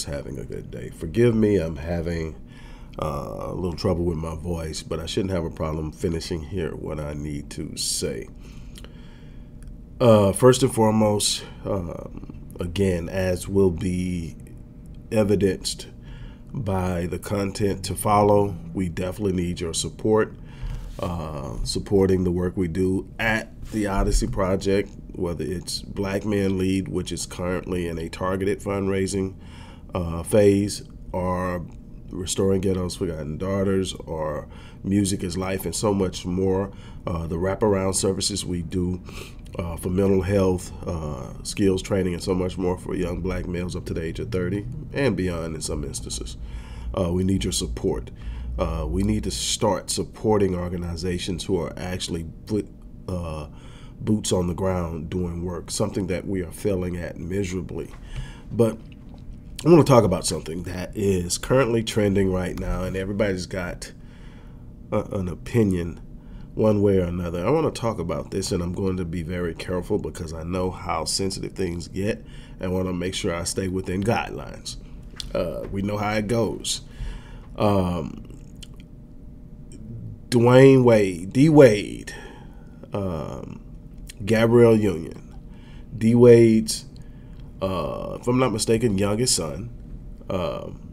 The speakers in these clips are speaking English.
is having a good day. Forgive me, I'm having uh, a little trouble with my voice, but I shouldn't have a problem finishing here what I need to say. Uh, first and foremost, um, again, as will be evidenced by the content to follow, we definitely need your support. Uh, supporting the work we do at the Odyssey Project, whether it's Black Men Lead, which is currently in a targeted fundraising uh, phase, or Restoring Ghetto's Forgotten Daughters, or Music is Life, and so much more. Uh, the wraparound services we do uh, for mental health, uh, skills training, and so much more for young black males up to the age of 30 and beyond in some instances. Uh, we need your support. Uh, we need to start supporting organizations who are actually put, uh, boots on the ground doing work, something that we are failing at miserably. But I want to talk about something that is currently trending right now, and everybody's got a, an opinion one way or another. I want to talk about this, and I'm going to be very careful because I know how sensitive things get, and want to make sure I stay within guidelines. Uh, we know how it goes. Um, Dwyane Wade, D Wade, um, Gabrielle Union, D Wade's, uh, if I'm not mistaken, youngest son, um,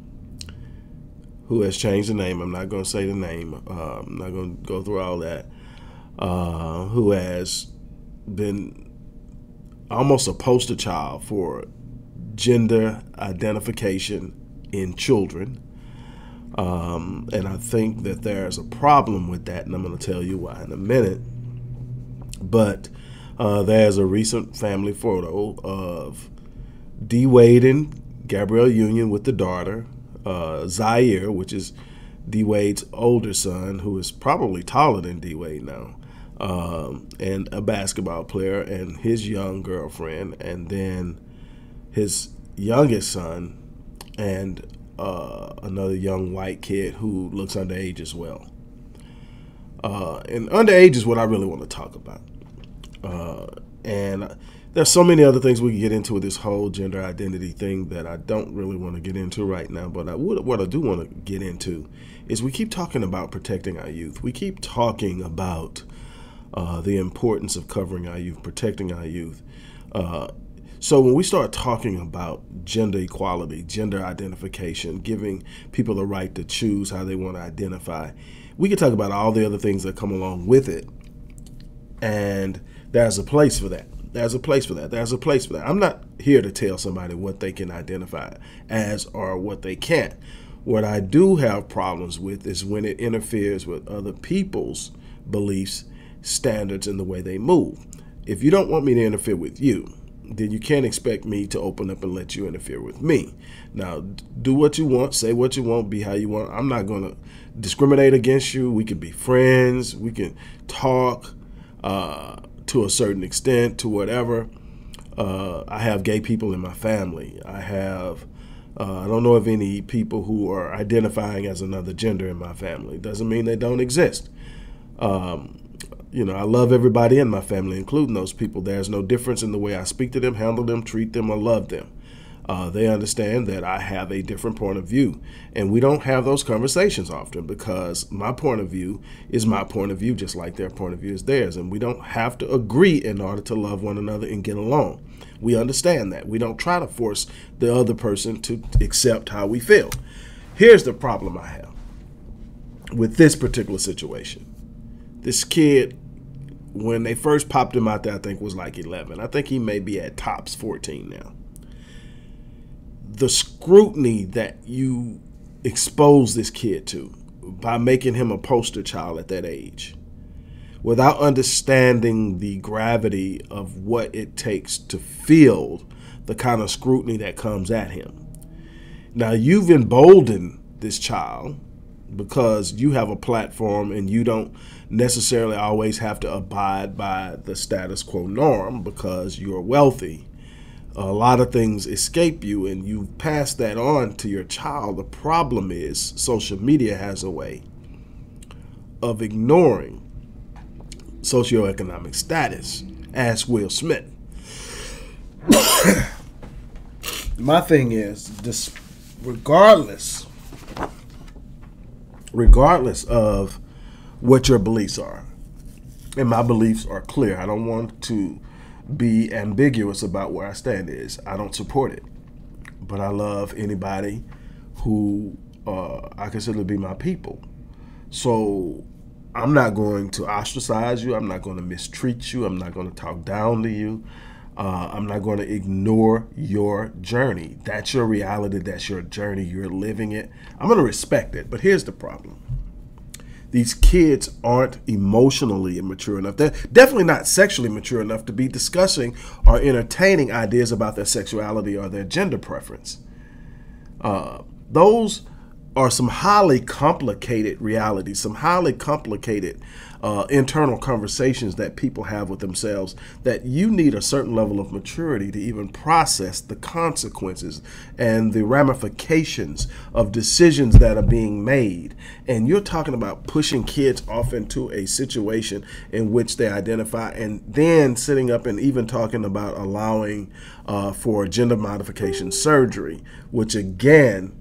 who has changed the name. I'm not going to say the name. Uh, I'm not going to go through all that. Uh, who has been almost a poster child for gender identification in children. Um, and I think that there's a problem with that, and I'm going to tell you why in a minute. But uh, there's a recent family photo of D. Wade and Gabrielle Union with the daughter, uh, Zaire, which is D. Wade's older son, who is probably taller than D. Wade now, um, and a basketball player, and his young girlfriend, and then his youngest son, and uh, another young white kid who looks underage as well. Uh, and underage is what I really want to talk about. Uh, and there's so many other things we can get into with this whole gender identity thing that I don't really want to get into right now. But I would, what I do want to get into is we keep talking about protecting our youth. We keep talking about uh, the importance of covering our youth, protecting our youth. Uh, so when we start talking about gender equality, gender identification, giving people the right to choose how they want to identify, we can talk about all the other things that come along with it. And there's a place for that. There's a place for that. There's a place for that. I'm not here to tell somebody what they can identify as or what they can't. What I do have problems with is when it interferes with other people's beliefs, standards, and the way they move. If you don't want me to interfere with you, then you can't expect me to open up and let you interfere with me. Now, do what you want, say what you want, be how you want. I'm not going to discriminate against you. We can be friends, we can talk uh, to a certain extent, to whatever. Uh, I have gay people in my family. I have, uh, I don't know of any people who are identifying as another gender in my family. Doesn't mean they don't exist. Um, you know, I love everybody in my family, including those people. There's no difference in the way I speak to them, handle them, treat them, or love them. Uh, they understand that I have a different point of view. And we don't have those conversations often because my point of view is my point of view, just like their point of view is theirs. And we don't have to agree in order to love one another and get along. We understand that. We don't try to force the other person to accept how we feel. Here's the problem I have with this particular situation this kid, when they first popped him out there, I think was like 11. I think he may be at tops 14 now. The scrutiny that you expose this kid to by making him a poster child at that age, without understanding the gravity of what it takes to feel the kind of scrutiny that comes at him. Now, you've emboldened this child because you have a platform and you don't necessarily always have to abide by the status quo norm because you're wealthy. A lot of things escape you and you pass that on to your child. The problem is social media has a way of ignoring socioeconomic status. Ask Will Smith. My thing is, regardless, regardless of what your beliefs are, and my beliefs are clear. I don't want to be ambiguous about where I stand. Is I don't support it, but I love anybody who uh, I consider to be my people. So I'm not going to ostracize you. I'm not going to mistreat you. I'm not going to talk down to you. Uh, I'm not going to ignore your journey. That's your reality. That's your journey. You're living it. I'm going to respect it. But here's the problem these kids aren't emotionally mature enough. They're definitely not sexually mature enough to be discussing or entertaining ideas about their sexuality or their gender preference. Uh, those are some highly complicated realities, some highly complicated uh, internal conversations that people have with themselves that you need a certain level of maturity to even process the consequences and the ramifications of decisions that are being made. And you're talking about pushing kids off into a situation in which they identify and then sitting up and even talking about allowing uh, for gender modification surgery, which again,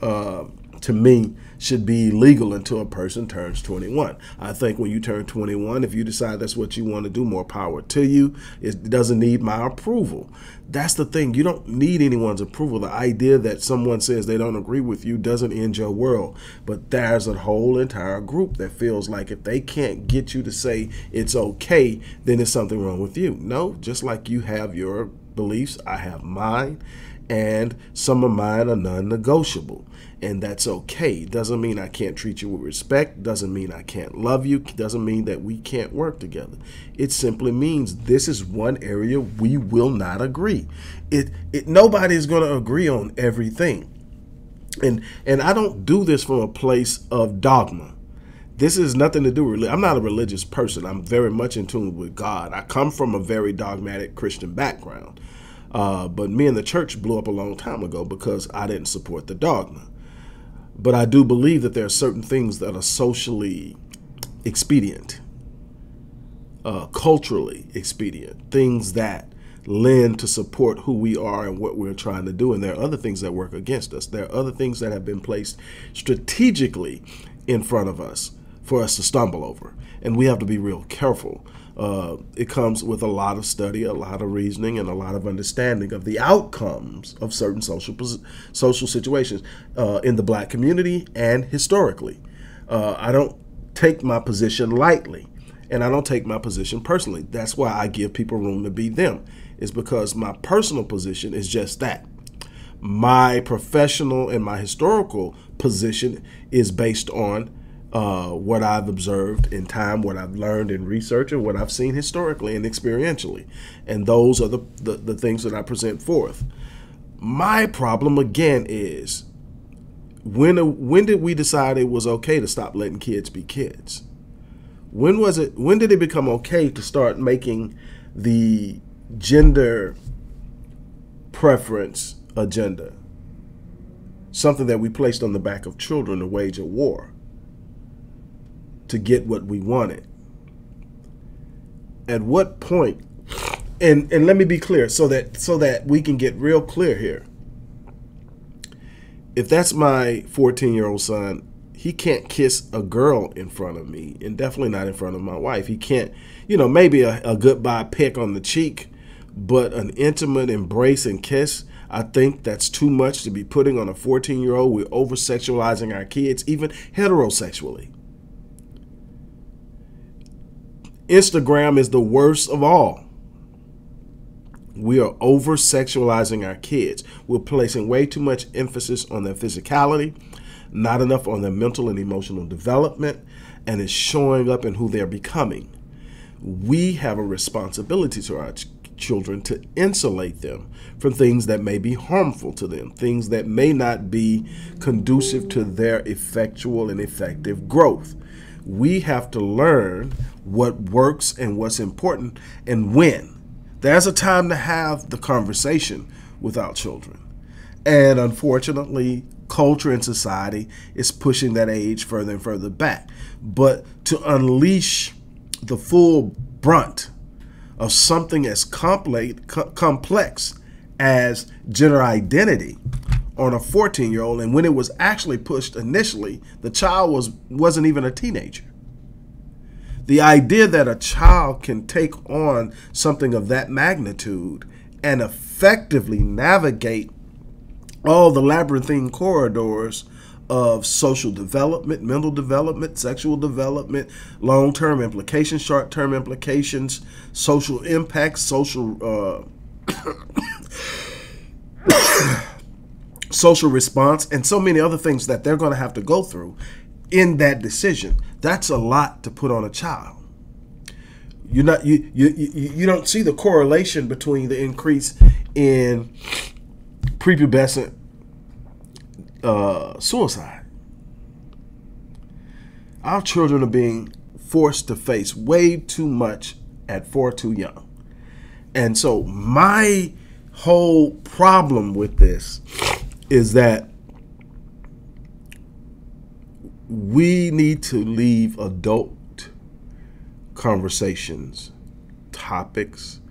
uh, to me, should be legal until a person turns 21. I think when you turn 21, if you decide that's what you want to do, more power to you. It doesn't need my approval. That's the thing. You don't need anyone's approval. The idea that someone says they don't agree with you doesn't end your world. But there's a whole entire group that feels like if they can't get you to say it's okay, then there's something wrong with you. No, just like you have your beliefs, I have mine and some of mine are non-negotiable and that's okay. Doesn't mean i can't treat you with respect. Doesn't mean i can't love you. Doesn't mean that we can't work together. It simply means this is one area we will not agree. It, it nobody is going to agree on everything. And and i don't do this from a place of dogma. This is nothing to do with i'm not a religious person. I'm very much in tune with god. I come from a very dogmatic christian background. Uh, but me and the church blew up a long time ago because I didn't support the dogma. But I do believe that there are certain things that are socially expedient, uh, culturally expedient, things that lend to support who we are and what we're trying to do. And there are other things that work against us. There are other things that have been placed strategically in front of us for us to stumble over. And we have to be real careful uh, it comes with a lot of study, a lot of reasoning, and a lot of understanding of the outcomes of certain social social situations uh, in the black community and historically. Uh, I don't take my position lightly, and I don't take my position personally. That's why I give people room to be them. Is because my personal position is just that. My professional and my historical position is based on uh, what I've observed in time, what I've learned in research, and what I've seen historically and experientially. And those are the, the, the things that I present forth. My problem again is when when did we decide it was okay to stop letting kids be kids? When was it when did it become okay to start making the gender preference agenda something that we placed on the back of children to wage a war? To get what we wanted. At what point and and let me be clear so that so that we can get real clear here. If that's my 14-year-old son, he can't kiss a girl in front of me and definitely not in front of my wife. He can't, you know, maybe a, a goodbye peck on the cheek, but an intimate embrace and kiss, I think that's too much to be putting on a 14 year old. We're over sexualizing our kids, even heterosexually. Instagram is the worst of all. We are over sexualizing our kids. We're placing way too much emphasis on their physicality, not enough on their mental and emotional development, and it's showing up in who they're becoming. We have a responsibility to our children to insulate them from things that may be harmful to them, things that may not be conducive to their effectual and effective growth. We have to learn what works and what's important and when. There's a time to have the conversation with our children. And unfortunately, culture and society is pushing that age further and further back. But to unleash the full brunt of something as complex as gender identity on a 14 year old and when it was actually pushed initially the child was wasn't even a teenager the idea that a child can take on something of that magnitude and effectively navigate all the labyrinthine corridors of social development, mental development, sexual development, long term implications, short term implications, social impacts, social. Uh, social response and so many other things that they're going to have to go through in that decision that's a lot to put on a child you're not you you you don't see the correlation between the increase in prepubescent uh, suicide. Our children are being forced to face way too much at far too young. And so my whole problem with this is that we need to leave adult conversations, topics,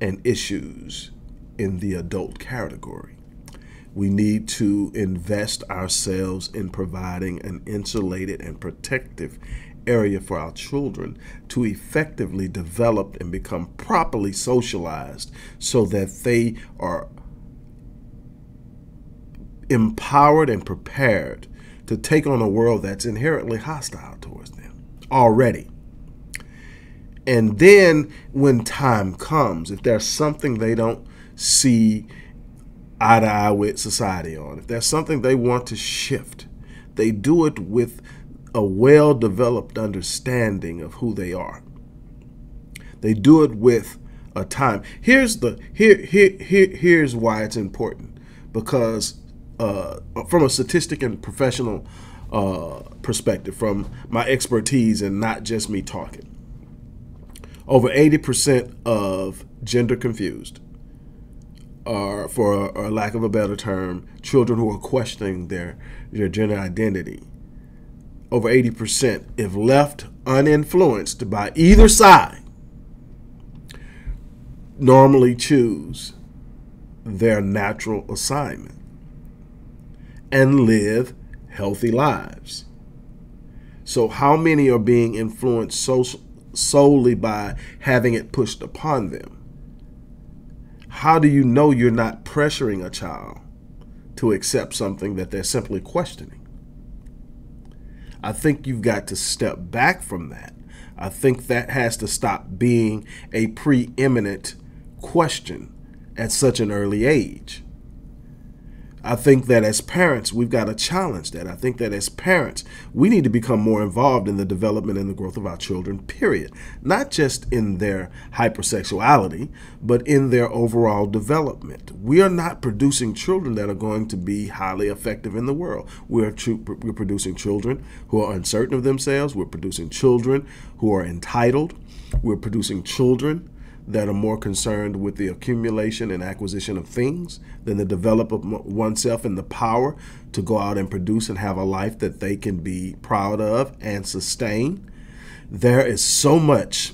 and issues in the adult category. We need to invest ourselves in providing an insulated and protective area for our children to effectively develop and become properly socialized so that they are empowered and prepared to take on a world that's inherently hostile towards them already. And then when time comes, if there's something they don't see eye to eye with society on, if there's something they want to shift, they do it with a well developed understanding of who they are. They do it with a time. Here's the here here, here here's why it's important because uh, from a statistic and professional uh, perspective, from my expertise and not just me talking over 80% of gender confused are, for a, lack of a better term, children who are questioning their, their gender identity. Over 80%, if left uninfluenced by either side, normally choose their natural assignment and live healthy lives. So, how many are being influenced social, solely by having it pushed upon them. How do you know you're not pressuring a child to accept something that they're simply questioning? I think you've got to step back from that. I think that has to stop being a preeminent question at such an early age. I think that as parents, we've got to challenge that. I think that as parents, we need to become more involved in the development and the growth of our children, period. Not just in their hypersexuality, but in their overall development. We are not producing children that are going to be highly effective in the world. We're, we're producing children who are uncertain of themselves. We're producing children who are entitled. We're producing children that are more concerned with the accumulation and acquisition of things than the development of oneself and the power to go out and produce and have a life that they can be proud of and sustain. There is so much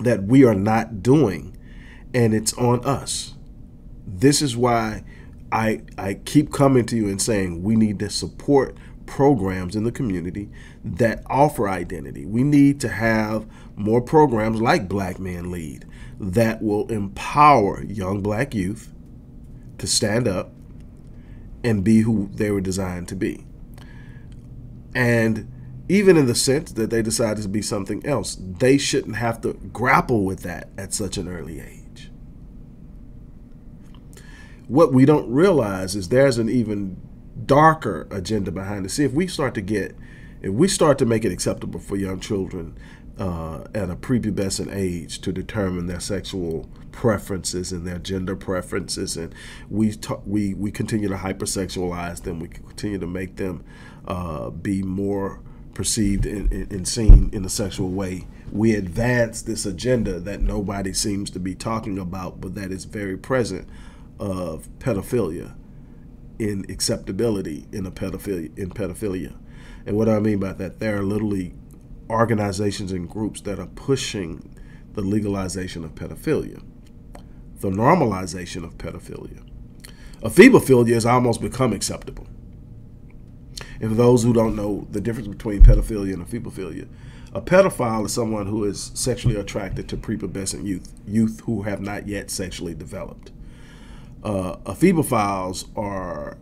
that we are not doing, and it's on us. This is why I, I keep coming to you and saying we need to support programs in the community that offer identity. We need to have more programs like Black Men Lead that will empower young black youth to stand up and be who they were designed to be. And even in the sense that they decided to be something else, they shouldn't have to grapple with that at such an early age. What we don't realize is there's an even darker agenda behind it. See, if we start to get, if we start to make it acceptable for young children uh, at a prepubescent age to determine their sexual preferences and their gender preferences, and we we we continue to hypersexualize them. We continue to make them uh, be more perceived and, and, seen in a sexual way. We advance this agenda that nobody seems to be talking about, but that is very present of pedophilia in acceptability in a pedophilia in pedophilia. And what do I mean by that? There are literally organizations and groups that are pushing the legalization of pedophilia, the normalization of pedophilia. Ephebophilia has almost become acceptable. And for those who don't know the difference between pedophilia and ephebophilia, a pedophile is someone who is sexually attracted to prepubescent youth, youth who have not yet sexually developed. Uh, ephebophiles are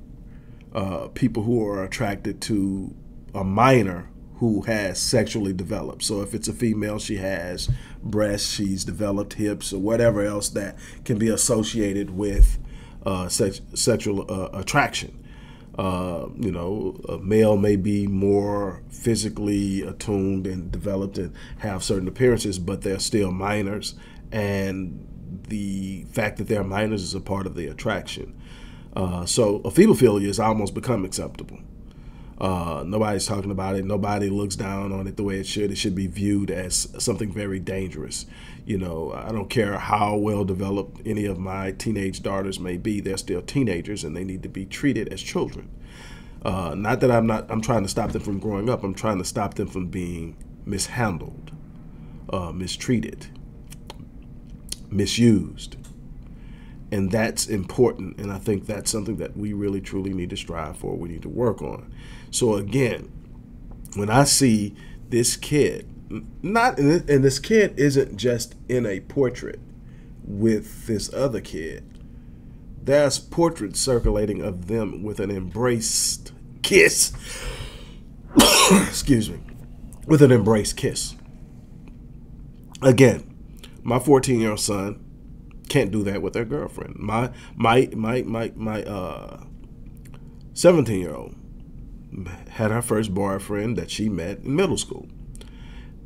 uh, people who are attracted to a minor who has sexually developed. So if it's a female, she has breasts, she's developed hips, or whatever else that can be associated with uh, sex, sexual uh, attraction. Uh, you know, a male may be more physically attuned and developed and have certain appearances, but they're still minors. And the fact that they're minors is a part of the attraction. Uh, so a has almost become acceptable. Uh, nobody's talking about it. Nobody looks down on it the way it should. It should be viewed as something very dangerous. You know, I don't care how well developed any of my teenage daughters may be. They're still teenagers, and they need to be treated as children. Uh, not that I'm not. I'm trying to stop them from growing up. I'm trying to stop them from being mishandled, uh, mistreated, misused and that's important and i think that's something that we really truly need to strive for we need to work on. So again when i see this kid not and this kid isn't just in a portrait with this other kid. There's portraits circulating of them with an embraced kiss. Excuse me. With an embraced kiss. Again my 14 year old son can't do that with their girlfriend. My my my my my uh 17 year old had her first boyfriend that she met in middle school.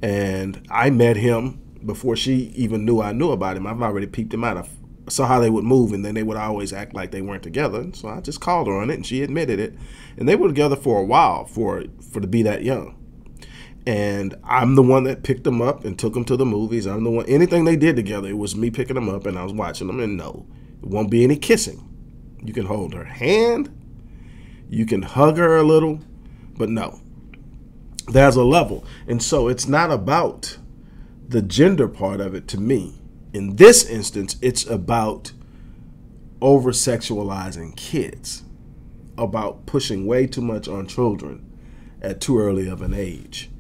And I met him before she even knew I knew about him. I've already peeped him out. I saw how they would move, and then they would always act like they weren't together. And So I just called her on it, and she admitted it. And they were together for a while for for to be that young and I'm the one that picked them up and took them to the movies. I'm the one. Anything they did together, it was me picking them up and I was watching them. And no, it won't be any kissing. You can hold her hand, you can hug her a little, but no, there's a level. And so it's not about the gender part of it to me. In this instance, it's about over sexualizing kids, about pushing way too much on children at too early of an age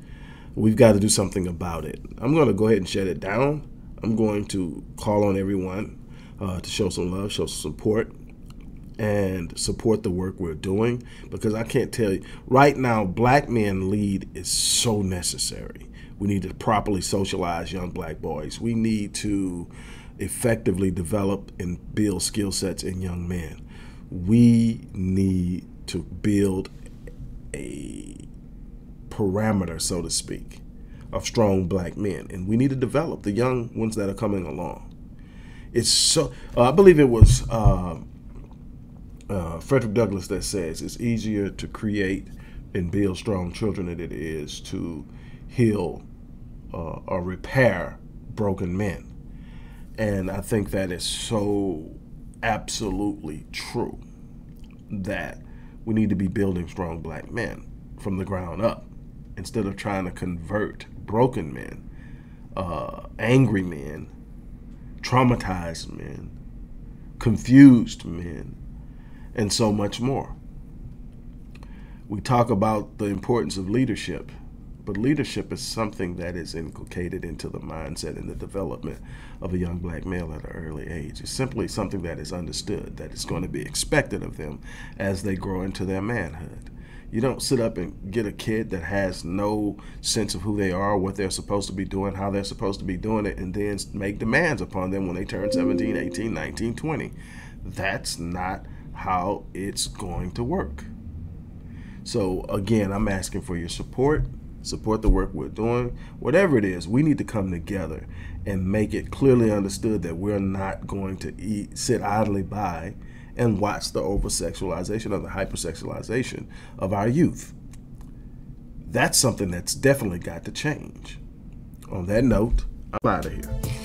we've got to do something about it. I'm going to go ahead and shut it down. I'm going to call on everyone uh, to show some love, show some support, and support the work we're doing because I can't tell you right now, black men lead is so necessary. We need to properly socialize young black boys. We need to effectively develop and build skill sets in young men. We need to build a parameter, so to speak, of strong black men. And we need to develop the young ones that are coming along. It's so, uh, I believe it was uh, uh, Frederick Douglass that says it's easier to create and build strong children than it is to heal uh, or repair broken men. And I think that is so absolutely true that we need to be building strong black men from the ground up instead of trying to convert broken men, uh, angry men, traumatized men, confused men, and so much more. We talk about the importance of leadership, but leadership is something that is inculcated into the mindset and the development of a young black male at an early age. It's simply something that is understood, that is going to be expected of them as they grow into their manhood. You don't sit up and get a kid that has no sense of who they are, what they're supposed to be doing, how they're supposed to be doing it, and then make demands upon them when they turn 17, 18, 19, 20. That's not how it's going to work. So, again, I'm asking for your support, support the work we're doing, whatever it is, we need to come together and make it clearly understood that we're not going to eat, sit idly by and watch the over sexualization or the hypersexualization of our youth. That's something that's definitely got to change. On that note, I'm out of here.